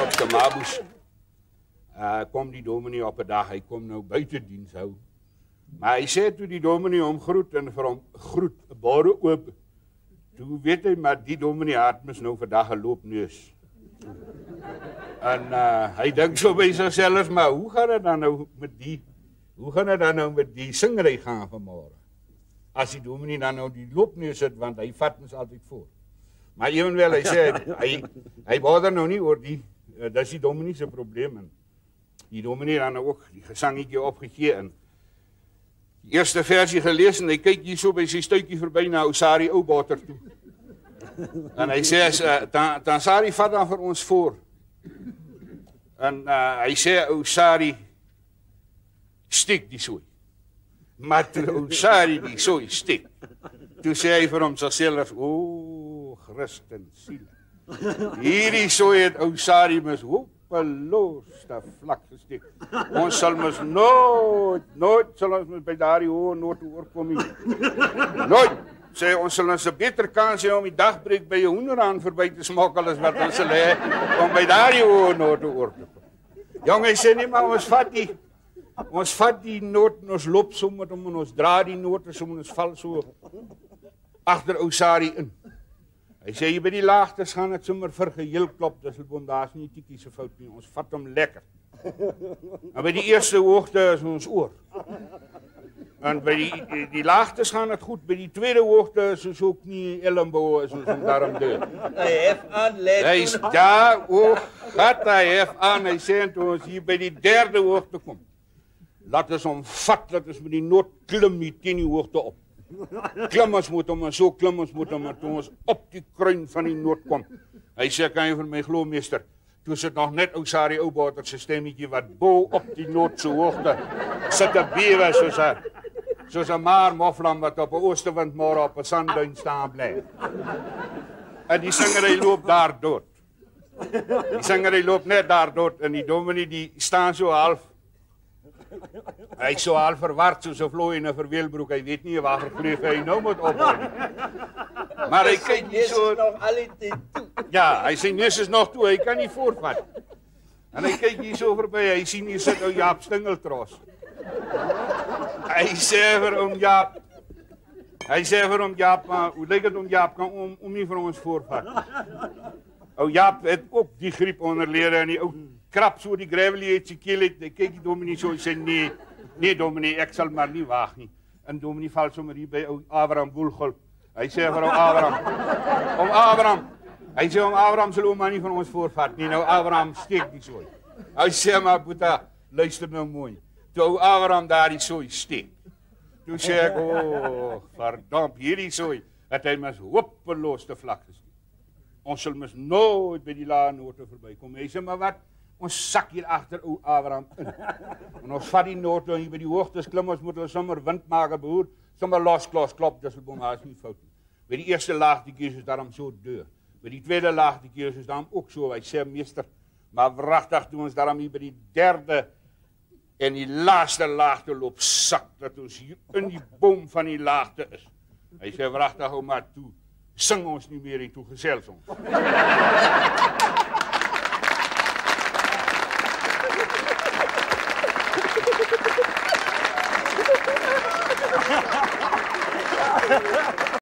op te Mabus. Uh kom die dominee op 'n dag, hy kom nou buite diens hou. Maar hy sê toe die dominee hom groet en vir hom groet, 'n bare oop. Toe weet hy maar die dominee het mis nou vandag 'n loopneus. En uh hy dink so by homself, maar hoe gaan dit dan nou met die hoe gaan dit dan nou met die singery gaan vanmôre? As die dominee dan nou die loopneus het want hy vat mos altyd voor. Maar ewenwel hy sê hy hy bother nou nie oor die uh, dis die dominee se probleem en die dominee dan nou ook die gesangetjie opgegee en die eerste versie gelees en hy kyk hier so by sy stuitjie verby na Osari ou water toe. En hy sê as dan dan Sari vat dan vir ons voor. En uh, hy sê Osari stik die sooi. Maar toe Osari die sooi stik. Toe sê hy vir hom selfs o, Christen siel. Hierdie sooi het Osari mis hopeloos te vlak gesteek. Ons sal mos nooit nooit sal ons by daardie hoë noot oorkom nie. Nooit sê ons sal ons 'n beter kans hê om die dagbreek by 'n hoenderhaan verby te smokkel as wat ons sal hê om by daardie hoë noot oor te kom. Jonge sê nie maar ons vat die ons vat die noot en ons loop sommer om en ons dra die note sommer ons val so agter ou Sari in. Hy sê jy by die laagtes gaan dit sommer vir geheel klop, dis albom daar's nie tikkie se fout nie. Ons vat hom lekker. Maar by die eerste hoogte is ons oor. En by die die, die laagtes gaan dit goed, by die tweede hoogte is ons ook nie elmbo is ons om daarom deur. Hy hef aan let. Hy is daar, o, gat hy hef aan, hy sê toe ons hier by die derde hoogte kom. Laat ons hom vat, laat ons met die nood klim hier teen die hoogte op. Klim ons moet hom en so klim ons moet hom toe ons op die kruin van die nood kom. Hy sê kan jy vir my glo meester? Toe sit nog net ou Sari ou Bater se stemmetjie wat bo op die nood se hoogte sit 'n bewe soos 'n soos 'n maar moflam wat op 'n oostewind môre op 'n sandduin staan bly. En die singery loop daar dood. Die singery loop net daar dood en die dominee die staan so half Hy so half verward soos 'n vlooi in 'n verweelbroek. Hy weet nie waar gevlieg hy nou moet op nie. Maar hy kyk nie so nog al die tyd toe. Ja, hy sê neus is nog toe. Hy kan nie voortvat. En hy kyk hier so verby. Hy sien hier sit ou Jaap Stingeltros. Hy sê vir hom Jaap. Hy sê vir hom Jaap, maar hoe lyk dit om Jaap kan om om nie vir ons voortvat. Ou Jaap het ook die griep onderlede en die ou krap so die gravelie het sy keel het. Hy kyk die dominee so en sê nee, nee dominee, ek sal maar nie waag nie. En dominee val sommer hier by ou Abraham Boelgol. Hy sê vir ou Abraham, om Abraham. Hy sê om Abraham sal hom nie van ons voorvat nie. Nou Abraham steek die sooi. Hy sê maar Boeta, luister nou mooi. Toe ou Abraham daardie sooi steek. Toe sê ek, o, oh, verdamp hierdie sooi. Dat hy mos hopeloos te vlak gesteek. Ons sal mos nooit by die laa note verbykom. Hy sê maar wat? Ons sak hier agter ou Abraham in. En ons vat die note hier by die hoogtes klim ons moet ons sommer wind maak boer. Sommer los klos klop dis bom haas nie fout nie. By die eerste laag die keuse is daarom so deur. By die tweede laag die keuse is daarom ook so. Hy sê meester, maar wragtig doen ons daarom hier by die derde en die laaste laagte loop sak dat ons hier in die bom van die laagte is. Hy sê wragtig hou maar toe. Sing ons nie meer en toe gesels ons.